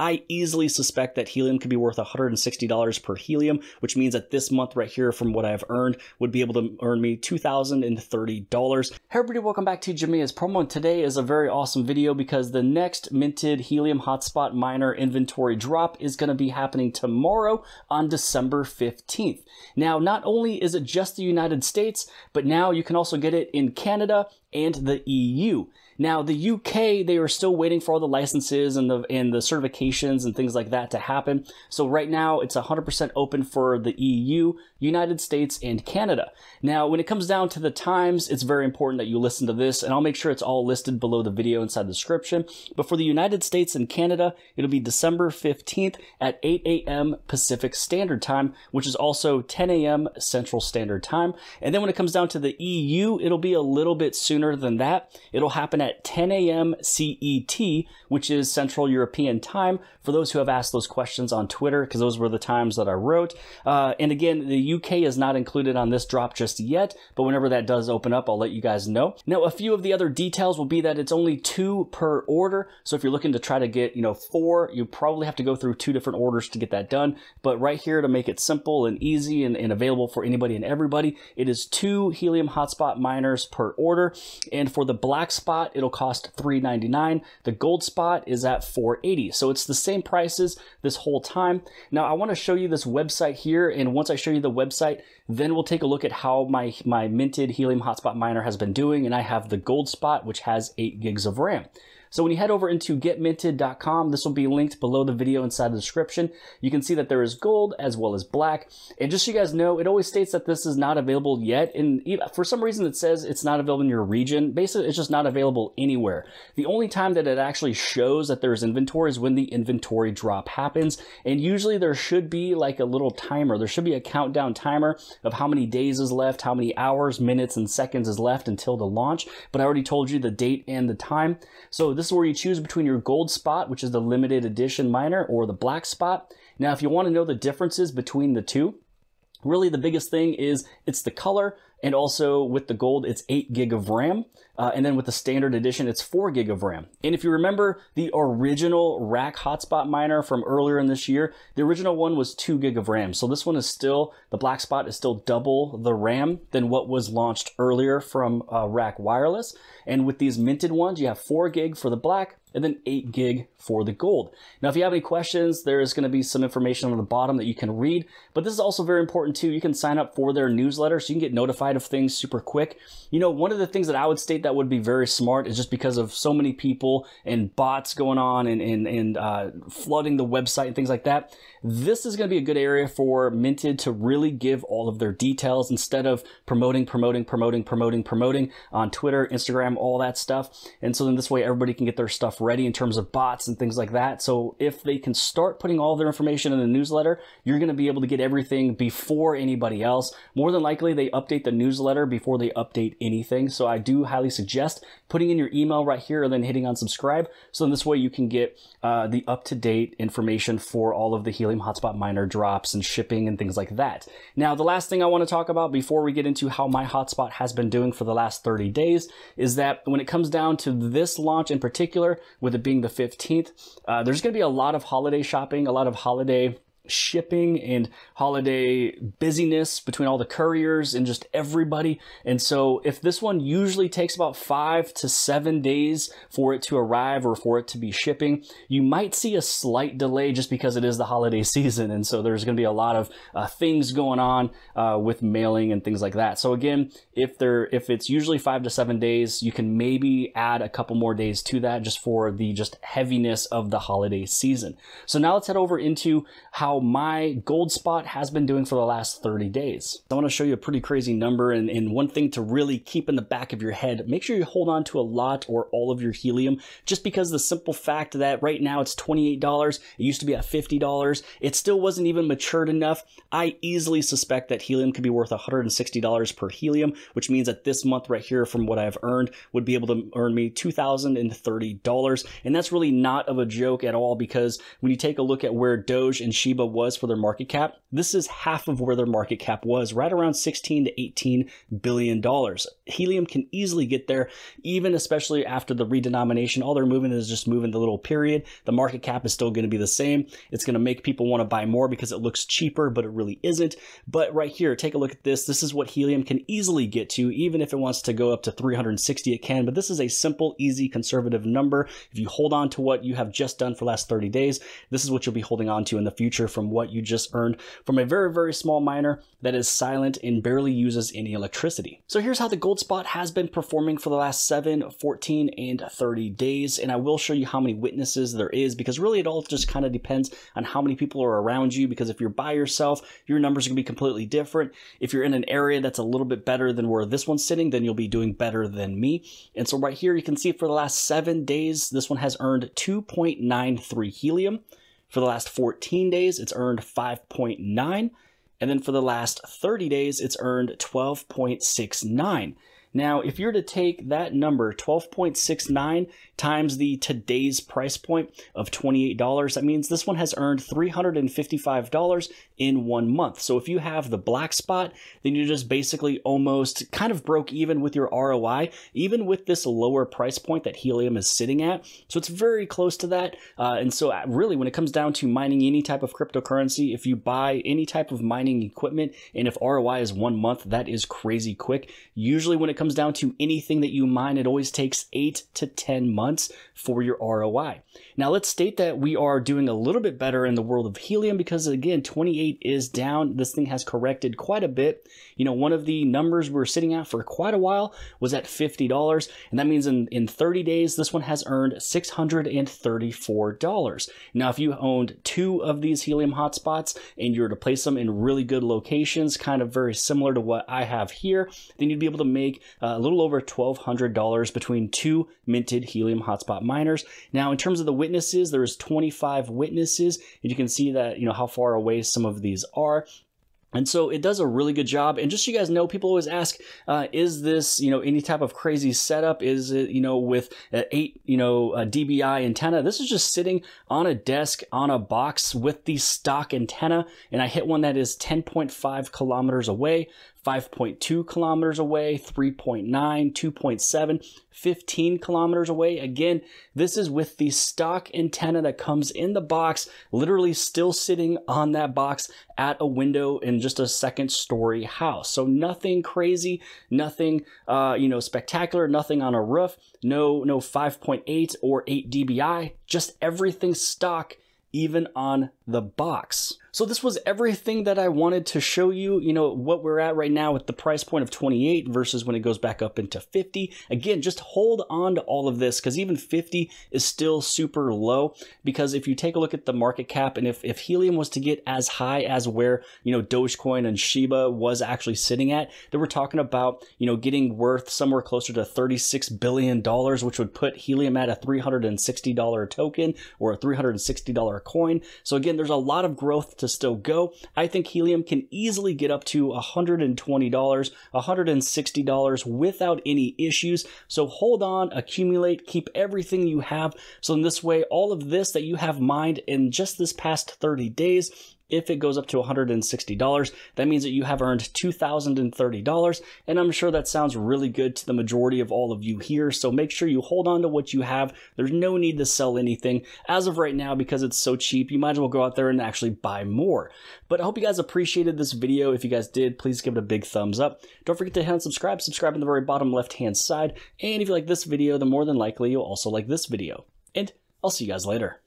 I easily suspect that helium could be worth $160 per helium, which means that this month right here, from what I've earned, would be able to earn me $2,030. Hey everybody, welcome back to Jimmy's promo, and today is a very awesome video because the next minted helium hotspot miner inventory drop is going to be happening tomorrow on December 15th. Now, not only is it just the United States, but now you can also get it in Canada and the EU. Now, the UK, they are still waiting for all the licenses and the and the certifications and things like that to happen. So right now, it's 100% open for the EU, United States, and Canada. Now, when it comes down to the times, it's very important that you listen to this, and I'll make sure it's all listed below the video inside the description. But for the United States and Canada, it'll be December 15th at 8 a.m. Pacific Standard Time, which is also 10 a.m. Central Standard Time. And then when it comes down to the EU, it'll be a little bit sooner than that. It'll happen at at 10 a.m. CET, which is Central European Time, for those who have asked those questions on Twitter, because those were the times that I wrote. Uh, and again, the UK is not included on this drop just yet, but whenever that does open up, I'll let you guys know. Now, a few of the other details will be that it's only two per order. So if you're looking to try to get, you know, four, you probably have to go through two different orders to get that done. But right here to make it simple and easy and, and available for anybody and everybody, it is two helium hotspot miners per order. And for the black spot, it'll cost $3.99. The gold spot is at $4.80. So it's the same prices this whole time. Now I want to show you this website here. And once I show you the website, then we'll take a look at how my, my minted helium hotspot miner has been doing. And I have the gold spot, which has eight gigs of RAM. So when you head over into getminted.com, this will be linked below the video inside the description. You can see that there is gold as well as black. And just so you guys know, it always states that this is not available yet. And for some reason it says it's not available in your region. Basically, it's just not available anywhere. The only time that it actually shows that there's inventory is when the inventory drop happens. And usually there should be like a little timer. There should be a countdown timer of how many days is left, how many hours, minutes, and seconds is left until the launch. But I already told you the date and the time. So this is where you choose between your gold spot, which is the limited edition miner, or the black spot. Now, if you want to know the differences between the two, really the biggest thing is it's the color and also with the gold, it's 8 gig of RAM. Uh, and then with the standard edition, it's 4 gig of RAM. And if you remember the original RAK hotspot miner from earlier in this year, the original one was 2 gig of RAM. So this one is still, the black spot is still double the RAM than what was launched earlier from uh, RAKwireless. And with these minted ones, you have 4 gig for the black, and then 8 gig for the gold. Now, if you have any questions, there's going to be some information on the bottom that you can read, but this is also very important too. You can sign up for their newsletter so you can get notified of things super quick. You know, one of the things that I would state that would be very smart is just because of so many people and bots going on and, and, and uh, flooding the website and things like that. This is going to be a good area for Minted to really give all of their details instead of promoting, promoting, promoting, promoting, promoting on Twitter, Instagram, all that stuff. And so then this way everybody can get their stuff ready in terms of bots and things like that. So if they can start putting all their information in the newsletter, you're going to be able to get everything before anybody else. More than likely, they update the newsletter before they update anything. So I do highly suggest putting in your email right here and then hitting on subscribe. So in this way, you can get uh, the up-to-date information for all of the Helium Hotspot Miner drops and shipping and things like that. Now, the last thing I want to talk about before we get into how my hotspot has been doing for the last 30 days is that when it comes down to this launch in particular, with it being the 15th. Uh, there's going to be a lot of holiday shopping, a lot of holiday shipping and holiday busyness between all the couriers and just everybody. And so if this one usually takes about five to seven days for it to arrive or for it to be shipping, you might see a slight delay just because it is the holiday season. And so there's going to be a lot of uh, things going on uh, with mailing and things like that. So again, if there, if it's usually five to seven days, you can maybe add a couple more days to that just for the just heaviness of the holiday season. So now let's head over into how my gold spot has been doing for the last 30 days. I want to show you a pretty crazy number and, and one thing to really keep in the back of your head, make sure you hold on to a lot or all of your helium just because the simple fact that right now it's $28, it used to be at $50, it still wasn't even matured enough. I easily suspect that helium could be worth $160 per helium, which means that this month right here from what I've earned would be able to earn me $2,030. And that's really not of a joke at all because when you take a look at where Doge and Shiba was for their market cap. This is half of where their market cap was, right around 16 to 18 billion dollars. Helium can easily get there, even especially after the redenomination. All they're moving is just moving the little period. The market cap is still going to be the same. It's going to make people want to buy more because it looks cheaper, but it really isn't. But right here, take a look at this. This is what helium can easily get to, even if it wants to go up to 360, it can. But this is a simple, easy, conservative number. If you hold on to what you have just done for the last 30 days, this is what you'll be holding on to in the future from what you just earned from a very, very small miner that is silent and barely uses any electricity. So here's how the gold spot has been performing for the last 7, 14, and 30 days. And I will show you how many witnesses there is because really it all just kind of depends on how many people are around you. Because if you're by yourself, your numbers are going to be completely different. If you're in an area that's a little bit better than where this one's sitting, then you'll be doing better than me. And so right here, you can see for the last seven days, this one has earned 2.93 helium. For the last 14 days, it's earned 5.9. And then for the last 30 days, it's earned 12.69. Now, if you're to take that number, 12.69 times the today's price point of $28, that means this one has earned $355 in one month. So if you have the black spot, then you just basically almost kind of broke even with your ROI, even with this lower price point that Helium is sitting at. So it's very close to that. Uh, and so uh, really, when it comes down to mining any type of cryptocurrency, if you buy any type of mining equipment, and if ROI is one month, that is crazy quick. Usually when it comes down to anything that you mine, it always takes eight to 10 months for your ROI. Now let's state that we are doing a little bit better in the world of helium because again, 28 is down. This thing has corrected quite a bit. You know, one of the numbers we're sitting at for quite a while was at $50. And that means in, in 30 days, this one has earned $634. Now, if you owned two of these helium hotspots and you were to place them in really good locations, kind of very similar to what I have here, then you'd be able to make uh, a little over $1,200 between two minted helium hotspot miners. Now, in terms of the witnesses, there's 25 witnesses, and you can see that, you know, how far away some of these are. And so it does a really good job. And just so you guys know, people always ask, uh, is this, you know, any type of crazy setup? Is it, you know, with an eight, you know, dBi antenna? This is just sitting on a desk on a box with the stock antenna. And I hit one that is 10.5 kilometers away 5.2 kilometers away, 3.9, 2.7, 15 kilometers away. Again, this is with the stock antenna that comes in the box, literally still sitting on that box at a window in just a second story house. So nothing crazy, nothing, uh, you know, spectacular, nothing on a roof, no, no 5.8 or 8 dBi, just everything stock even on the box. So this was everything that I wanted to show you, you know, what we're at right now with the price point of 28 versus when it goes back up into 50. Again, just hold on to all of this because even 50 is still super low because if you take a look at the market cap and if, if Helium was to get as high as where, you know, Dogecoin and Shiba was actually sitting at, then we're talking about, you know, getting worth somewhere closer to $36 billion, which would put Helium at a $360 token or a $360 coin. So again, there's a lot of growth still go. I think helium can easily get up to $120, $160 without any issues. So hold on, accumulate, keep everything you have. So in this way, all of this that you have mined in just this past 30 days if it goes up to $160, that means that you have earned $2,030. And I'm sure that sounds really good to the majority of all of you here. So make sure you hold on to what you have. There's no need to sell anything. As of right now, because it's so cheap, you might as well go out there and actually buy more. But I hope you guys appreciated this video. If you guys did, please give it a big thumbs up. Don't forget to hit subscribe. Subscribe on the very bottom left hand side. And if you like this video, then more than likely you'll also like this video. And I'll see you guys later.